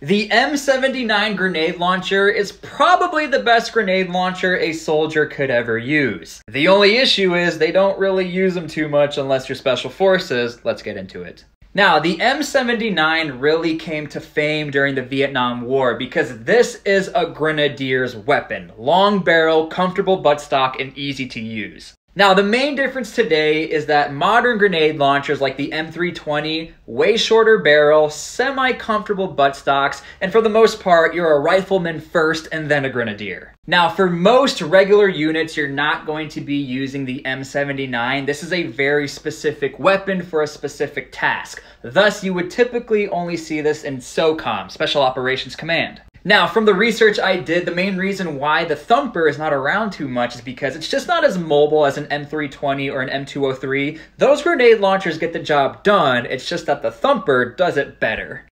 The M79 grenade launcher is probably the best grenade launcher a soldier could ever use. The only issue is they don't really use them too much unless you're special forces. Let's get into it. Now, the M79 really came to fame during the Vietnam War because this is a grenadier's weapon. Long barrel, comfortable buttstock, and easy to use. Now, the main difference today is that modern grenade launchers like the M320, way shorter barrel, semi-comfortable buttstocks, and for the most part, you're a rifleman first and then a grenadier. Now, for most regular units, you're not going to be using the M79. This is a very specific weapon for a specific task. Thus, you would typically only see this in SOCOM, Special Operations Command. Now, from the research I did, the main reason why the Thumper is not around too much is because it's just not as mobile as an M320 or an M203. Those grenade launchers get the job done, it's just that the Thumper does it better.